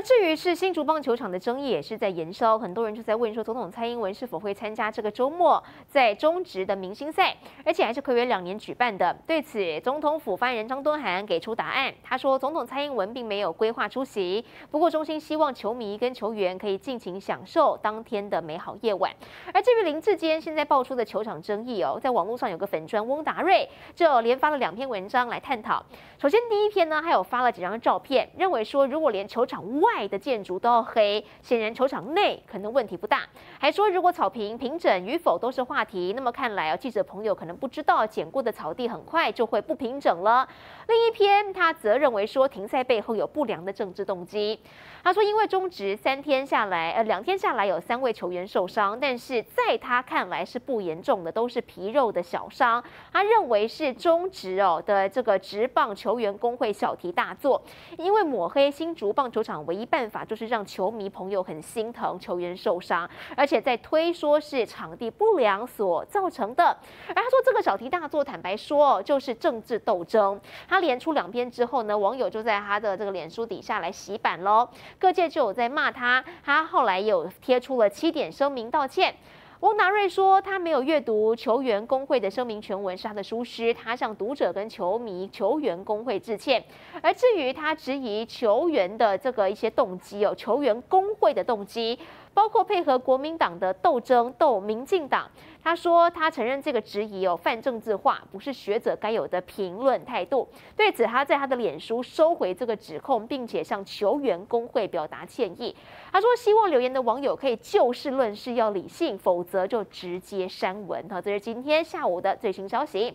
至于是新竹棒球场的争议也是在延烧，很多人就在问说，总统蔡英文是否会参加这个周末在中职的明星赛，而且还是暌违两年举办的。对此，总统府发言人张敦涵给出答案，他说，总统蔡英文并没有规划出席，不过衷心希望球迷跟球员可以尽情享受当天的美好夜晚。而至于林志坚现在爆出的球场争议哦，在网络上有个粉砖翁达瑞就连发了两篇文章来探讨。首先第一篇呢，还有发了几张照片，认为说如果连球场外外的建筑都要黑，显然球场内可能问题不大。还说如果草坪平整与否都是话题，那么看来啊，记者朋友可能不知道，剪过的草地很快就会不平整了。另一篇他则认为说停赛背后有不良的政治动机。他说因为中职三天下来，呃两天下来有三位球员受伤，但是在他看来是不严重的，都是皮肉的小伤。他认为是中职哦的这个职棒球员工会小题大做，因为抹黑新竹棒球场唯一办法就是让球迷朋友很心疼球员受伤，而且在推说是场地不良所造成的。而他说这个小题大做，坦白说就是政治斗争。他连出两篇之后呢，网友就在他的这个脸书底下来洗版喽。各界就有在骂他，他后来有贴出了七点声明道歉。翁达瑞说，他没有阅读球员工会的声明全文，是他的疏失，他向读者跟球迷、球员工会致歉。而至于他质疑球员的这个一些动机有，球员工会的动机。包括配合国民党的斗争斗民进党，他说他承认这个质疑有泛政治化，不是学者该有的评论态度。对此，他在他的脸书收回这个指控，并且向球员工会表达歉意。他说希望留言的网友可以就事论事，要理性，否则就直接删文。好，这是今天下午的最新消息。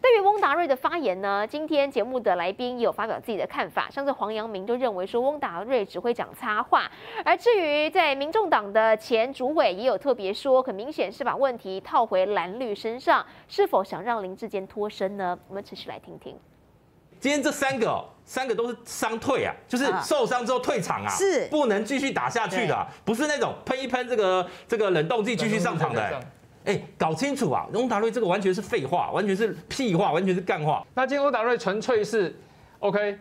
对于翁达瑞的发言呢，今天节目的来宾也有发表自己的看法。像是黄阳明就认为说，翁达瑞只会讲插话。而至于在民众党的前主委也有特别说，很明显是把问题套回蓝绿身上，是否想让林志坚脱身呢？我们持续来听听。今天这三个，三个都是伤退啊，就是受伤之后退场啊，是不能继续打下去的，不是那种喷一喷这个这个冷冻剂继续上场的。哎，搞清楚啊！翁达瑞这个完全是废话，完全是屁话，完全是干话。那今天翁达瑞纯粹是 OK，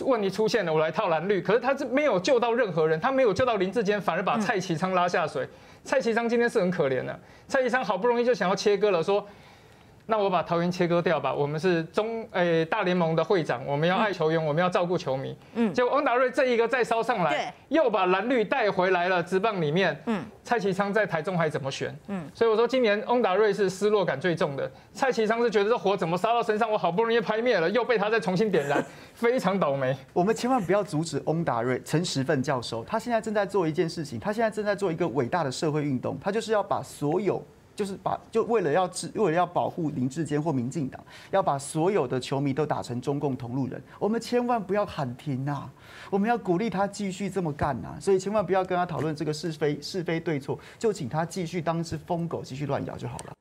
问题出现了，我来套蓝绿。可是他是没有救到任何人，他没有救到林志坚，反而把蔡其昌拉下水。蔡其昌今天是很可怜的，蔡其昌好不容易就想要切割了，说。那我把桃园切割掉吧。我们是中诶大联盟的会长，我们要爱球员，我们要照顾球迷。嗯，结果翁达瑞这一个再烧上来，又把蓝绿带回来了。直棒里面，嗯，蔡其昌在台中还怎么选？嗯，所以我说今年翁达瑞是失落感最重的。蔡其昌是觉得这火怎么烧到身上，我好不容易拍灭了，又被他再重新点燃，非常倒霉。我们千万不要阻止翁达瑞陈时奋教授，他现在正在做一件事情，他现在正在做一个伟大的社会运动，他就是要把所有。就是把就为了要治，为了要保护林志坚或民进党，要把所有的球迷都打成中共同路人。我们千万不要喊停啊！我们要鼓励他继续这么干呐！所以千万不要跟他讨论这个是非是非对错，就请他继续当只疯狗，继续乱咬就好了。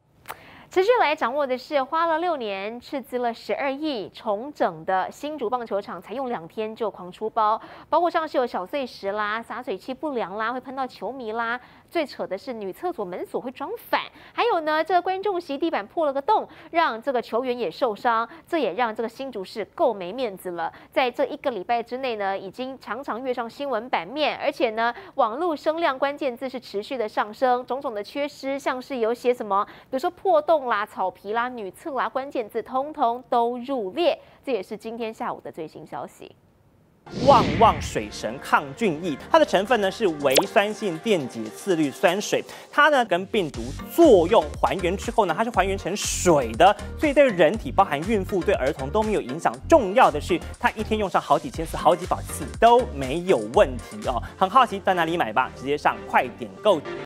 持续来掌握的是，花了六年斥资了十二亿重整的新竹棒球场，才用两天就狂出包，包括像是有小碎石啦、洒水器不良啦、会喷到球迷啦。最扯的是女厕所门锁会装反，还有呢，这个观众席地板破了个洞，让这个球员也受伤，这也让这个新竹市够没面子了。在这一个礼拜之内呢，已经常常跃上新闻版面，而且呢，网络声量关键字是持续的上升，种种的缺失，像是有写什么，比如说破洞。啦，草皮啦，女厕啦，关键字通通都入列，这也是今天下午的最新消息。旺旺水神抗菌液，它的成分呢是微酸性电解次氯酸水，它呢跟病毒作用还原之后呢，它是还原成水的，所以对人体，包含孕妇、对儿童都没有影响。重要的是，它一天用上好几千次、好几百次都没有问题哦。很好奇在哪里买吧？直接上快点购。